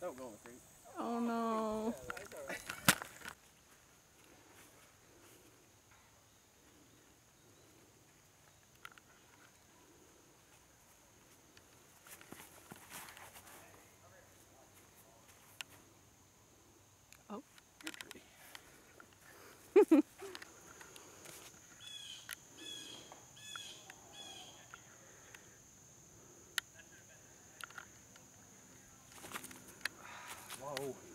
Don't go in the creek. Oh no. Oh.